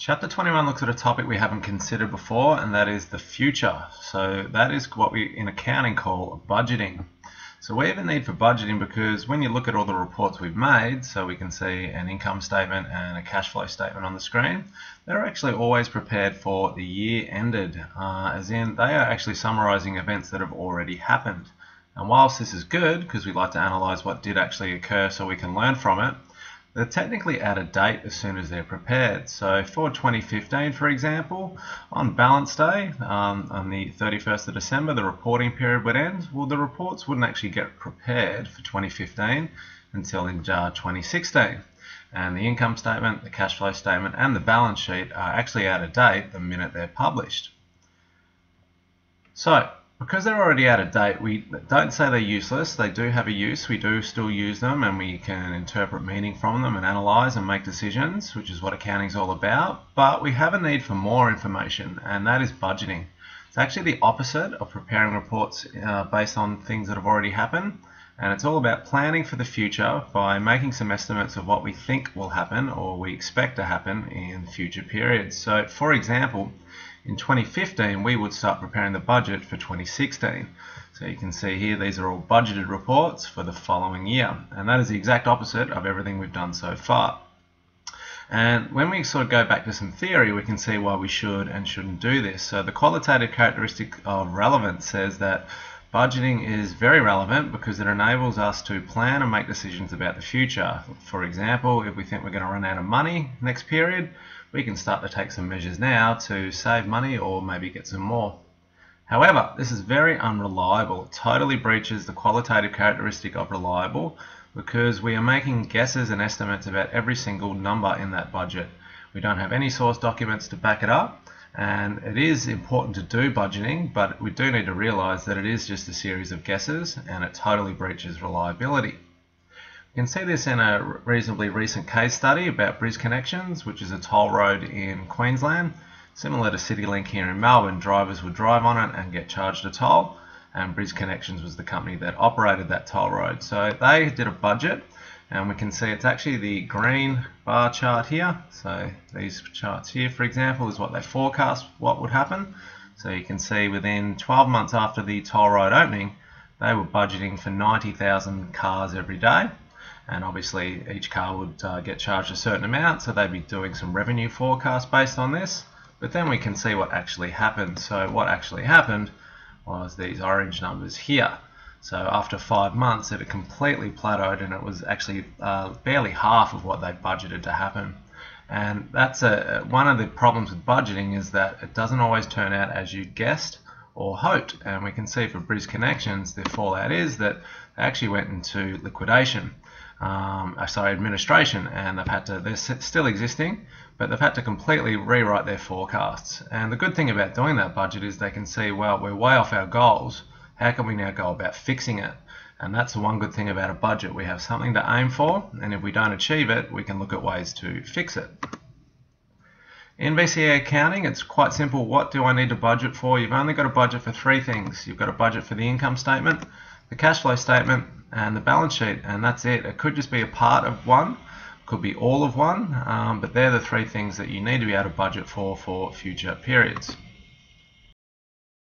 Chapter 21 looks at a topic we haven't considered before, and that is the future. So that is what we in accounting call budgeting. So we have a need for budgeting because when you look at all the reports we've made, so we can see an income statement and a cash flow statement on the screen, they're actually always prepared for the year ended, uh, as in they are actually summarizing events that have already happened. And whilst this is good, because we like to analyze what did actually occur so we can learn from it, they're technically out of date as soon as they're prepared. So for 2015, for example, on balance day, um, on the 31st of December, the reporting period would end. Well, the reports wouldn't actually get prepared for 2015 until in uh, 2016. And the income statement, the cash flow statement, and the balance sheet are actually out of date the minute they're published. So because they're already out of date, we don't say they're useless. They do have a use. We do still use them and we can interpret meaning from them and analyze and make decisions, which is what accounting is all about. But we have a need for more information, and that is budgeting. It's actually the opposite of preparing reports uh, based on things that have already happened. And it's all about planning for the future by making some estimates of what we think will happen or we expect to happen in future periods. So, for example, in 2015, we would start preparing the budget for 2016. So you can see here, these are all budgeted reports for the following year. And that is the exact opposite of everything we've done so far. And when we sort of go back to some theory, we can see why we should and shouldn't do this. So the qualitative characteristic of relevance says that budgeting is very relevant because it enables us to plan and make decisions about the future. For example, if we think we're going to run out of money next period, we can start to take some measures now to save money or maybe get some more. However, this is very unreliable. It totally breaches the qualitative characteristic of reliable because we are making guesses and estimates about every single number in that budget. We don't have any source documents to back it up and it is important to do budgeting but we do need to realize that it is just a series of guesses and it totally breaches reliability. You can see this in a reasonably recent case study about Bris Connections, which is a toll road in Queensland. Similar to CityLink here in Melbourne, drivers would drive on it and get charged a toll, and Bris Connections was the company that operated that toll road. So they did a budget, and we can see it's actually the green bar chart here. So these charts here, for example, is what they forecast what would happen. So you can see within 12 months after the toll road opening, they were budgeting for 90,000 cars every day and obviously each car would uh, get charged a certain amount so they'd be doing some revenue forecast based on this but then we can see what actually happened so what actually happened was these orange numbers here so after five months it had completely plateaued and it was actually uh, barely half of what they budgeted to happen and that's a, one of the problems with budgeting is that it doesn't always turn out as you guessed or hoped and we can see for Bris Connections the fallout is that they actually went into liquidation um, uh, sorry, administration, and they've had to, they're still existing, but they've had to completely rewrite their forecasts. And the good thing about doing that budget is they can see, well, we're way off our goals. How can we now go about fixing it? And that's the one good thing about a budget. We have something to aim for, and if we don't achieve it, we can look at ways to fix it. In VCE accounting, it's quite simple. What do I need to budget for? You've only got a budget for three things. You've got a budget for the income statement, the cash flow statement, and the balance sheet and that's it it could just be a part of one could be all of one um, but they're the three things that you need to be able to budget for for future periods